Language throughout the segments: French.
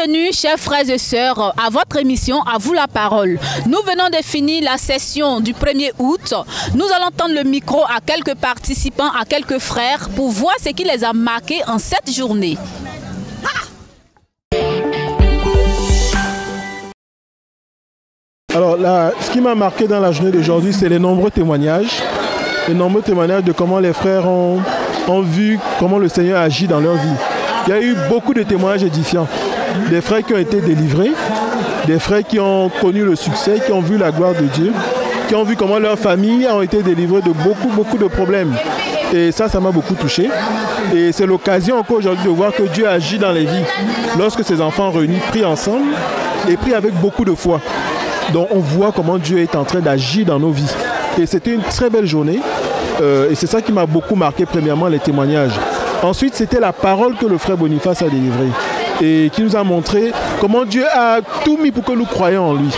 Bienvenue, chers frères et sœurs, à votre émission À vous la parole. Nous venons de finir la session du 1er août. Nous allons tendre le micro à quelques participants, à quelques frères, pour voir ce qui les a marqués en cette journée. Alors, ce qui m'a marqué dans la journée d'aujourd'hui, c'est les nombreux témoignages. Les nombreux témoignages de comment les frères ont vu comment le Seigneur agit dans leur vie. Il y a eu beaucoup de témoignages édifiants. Des frères qui ont été délivrés, des frères qui ont connu le succès, qui ont vu la gloire de Dieu, qui ont vu comment leurs familles ont été délivrées de beaucoup, beaucoup de problèmes. Et ça, ça m'a beaucoup touché. Et c'est l'occasion encore aujourd'hui de voir que Dieu agit dans les vies. Lorsque ses enfants réunis prient ensemble et prient avec beaucoup de foi. Donc on voit comment Dieu est en train d'agir dans nos vies. Et c'était une très belle journée. Euh, et c'est ça qui m'a beaucoup marqué, premièrement, les témoignages. Ensuite, c'était la parole que le frère Boniface a délivrée et qui nous a montré comment Dieu a tout mis pour que nous croyions en lui.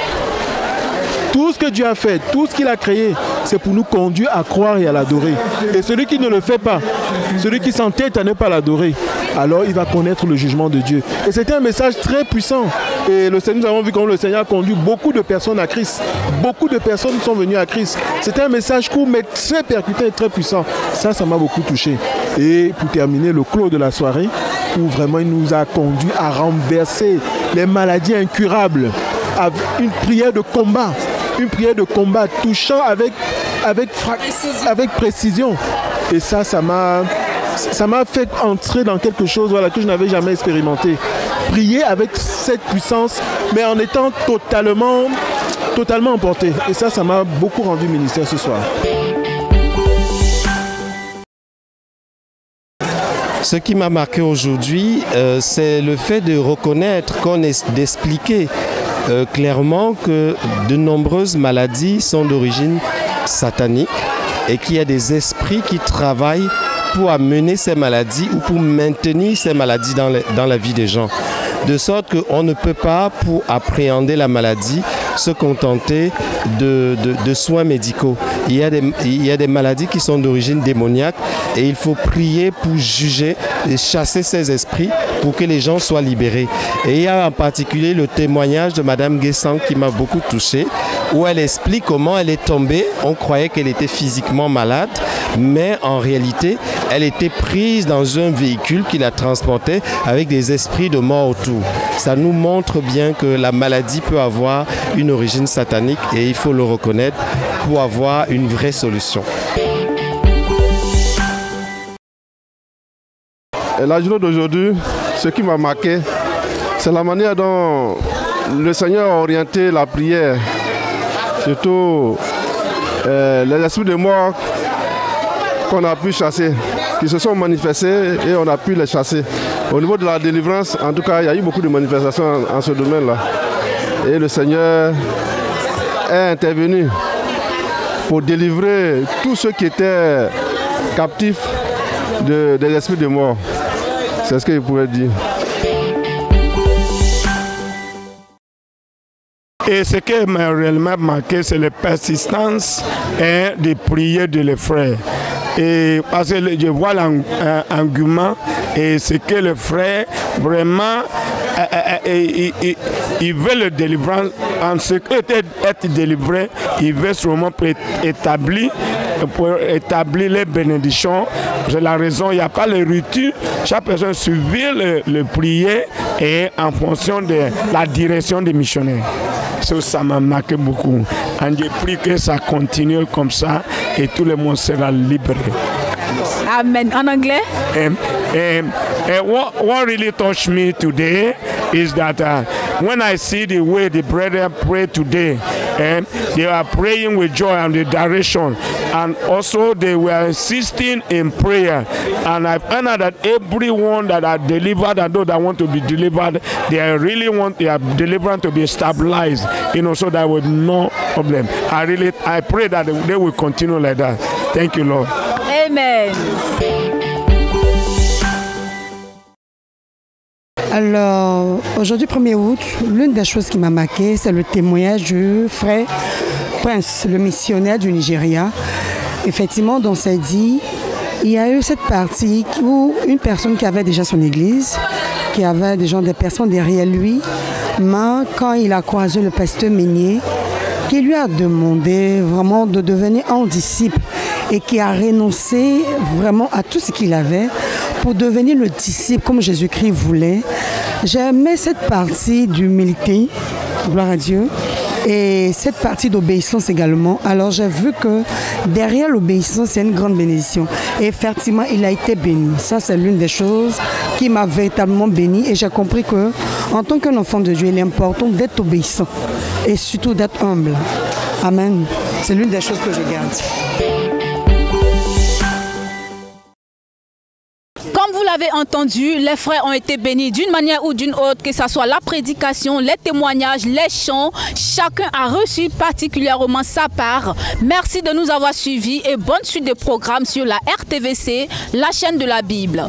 Tout ce que Dieu a fait, tout ce qu'il a créé, c'est pour nous conduire à croire et à l'adorer. Et celui qui ne le fait pas, celui qui s'entête à ne pas l'adorer, alors il va connaître le jugement de Dieu. Et c'était un message très puissant. Et nous avons vu comment le Seigneur a conduit beaucoup de personnes à Christ. Beaucoup de personnes sont venues à Christ. C'était un message court mais très percutant et très puissant. Ça, ça m'a beaucoup touché. Et pour terminer, le clos de la soirée, où vraiment il nous a conduit à renverser les maladies incurables. Une prière de combat une prière de combat touchant avec, avec, avec précision. Et ça, ça m'a ça m'a fait entrer dans quelque chose voilà, que je n'avais jamais expérimenté. Prier avec cette puissance, mais en étant totalement, totalement emporté. Et ça, ça m'a beaucoup rendu ministère ce soir. Ce qui m'a marqué aujourd'hui, euh, c'est le fait de reconnaître, d'expliquer euh, clairement que de nombreuses maladies sont d'origine satanique et qu'il y a des esprits qui travaillent pour amener ces maladies ou pour maintenir ces maladies dans, la vie des gens. De sorte qu'on ne peut pas, pour appréhender la maladie, se contenter de, soins médicaux. Il y a des maladies qui sont d'origine démoniaque et il faut prier pour juger et chasser ces esprits pour que les gens soient libérés. Et il y a en particulier le témoignage de Madame Guessant qui m'a beaucoup touché, où elle explique comment elle est tombée. On croyait qu'elle était physiquement malade, mais en réalité, elle était prise dans un véhicule qui la transportait avec des esprits de mort autour. Ça nous montre bien que la maladie peut avoir une origine satanique et il faut le reconnaître pour avoir une vraie solution. La journée d'aujourd'hui, ce qui m'a marqué, c'est la manière dont le Seigneur a orienté la prière, surtout euh, les esprits de mort qu'on a pu chasser, qui se sont manifestés et on a pu les chasser. Au niveau de la délivrance, en tout cas, il y a eu beaucoup de manifestations en, ce domaine-là. Et le Seigneur est intervenu pour délivrer tous ceux qui étaient captifs de, des esprits de mort. C'est ce que je pourrais dire. Et ce qui m'a réellement marqué, c'est la persistance hein, des prières de les frères. Et parce que je vois l'engouement et ce que les frères vraiment et, il veut le délivrance en ce que être délivré, il veut sûrement établir pour établir les bénédictions. C'est la raison, il n'y a pas le rituel. Chaque personne suivit le, le prier et en fonction de la direction des missionnaires. Ça m'a marqué beaucoup. Et je prie que ça continue comme ça et tout le monde sera libéré. Amen. En anglais? Um, um, uh, what, what really touched me today is that uh, when I see the way the brethren pray today, and they are praying with joy and the direction, and also they were insisting in prayer. And I find out that everyone that are delivered and those that want to be delivered, they really want their deliverance to be stabilized, you know, so that with no problem. I really, I pray that they will continue like that. Thank you, Lord. Amen. Alors, aujourd'hui, 1er août, l'une des choses qui m'a marqué, c'est le témoignage du frère Prince, le missionnaire du Nigeria. Effectivement, dans cette dit, il y a eu cette partie où une personne qui avait déjà son église qu'il y avait des gens, des personnes derrière lui. Mais quand il a croisé le pasteur Meunier, qui lui a demandé vraiment de devenir un disciple et qui a renoncé vraiment à tout ce qu'il avait pour devenir le disciple comme Jésus-Christ voulait. J'aimais cette partie d'humilité, gloire à Dieu, et cette partie d'obéissance également. Alors j'ai vu que derrière l'obéissance, c'est une grande bénédiction. Et effectivement, il a été béni. Ça, c'est l'une des choses qui m'a véritablement béni. Et j'ai compris que en tant qu'un enfant de Dieu, il est important d'être obéissant et surtout d'être humble. Amen. C'est l'une des choses que je garde. L'avez entendu, les frères ont été bénis d'une manière ou d'une autre, que ce soit la prédication, les témoignages, les chants. Chacun a reçu particulièrement sa part. Merci de nous avoir suivis et bonne suite de programmes sur la RTVC, la chaîne de la Bible.